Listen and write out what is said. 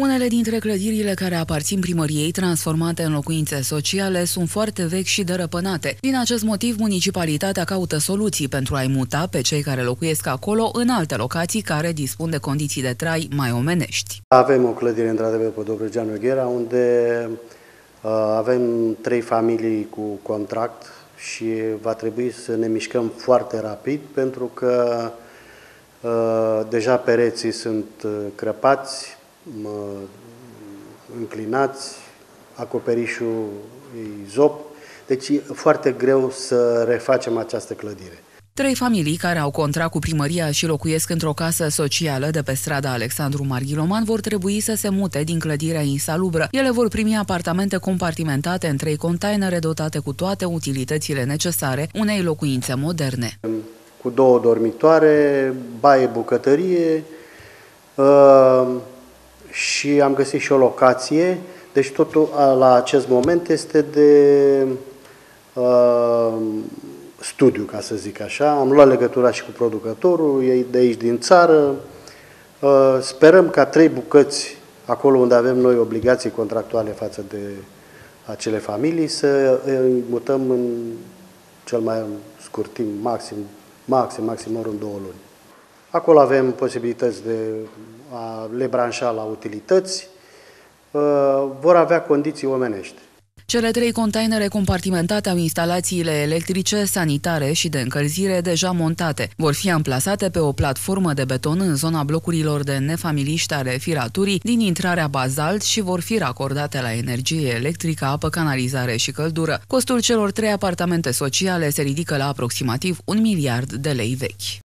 Unele dintre clădirile care aparțin primăriei transformate în locuințe sociale sunt foarte vechi și dărăpânate. Din acest motiv, municipalitatea caută soluții pentru a-i muta pe cei care locuiesc acolo în alte locații care dispun de condiții de trai mai omenești. Avem o clădire într-adevăr pe Dobrogeanu Ghera unde uh, avem trei familii cu contract și va trebui să ne mișcăm foarte rapid pentru că uh, deja pereții sunt uh, crăpați, înclinați, acoperișul e zop, deci e foarte greu să refacem această clădire. Trei familii care au contract cu primăria și locuiesc într-o casă socială de pe strada Alexandru Marghiloman vor trebui să se mute din clădirea insalubră. Ele vor primi apartamente compartimentate în trei containere dotate cu toate utilitățile necesare unei locuințe moderne. Cu două dormitoare, baie, bucătărie, uh și am găsit și o locație, deci totul la acest moment este de uh, studiu, ca să zic așa. Am luat legătura și cu producătorul, ei de aici din țară. Uh, sperăm ca trei bucăți, acolo unde avem noi obligații contractuale față de acele familii, să îi mutăm în cel mai scurt timp, maxim, maxim, maxim ori în două luni. Acolo avem posibilități de a le branșa la utilități, uh, vor avea condiții omenești. Cele trei containere compartimentate au instalațiile electrice, sanitare și de încălzire deja montate. Vor fi amplasate pe o platformă de beton în zona blocurilor de nefamiliști ale firaturii din intrarea bazalt și vor fi racordate la energie electrică, apă, canalizare și căldură. Costul celor trei apartamente sociale se ridică la aproximativ un miliard de lei vechi.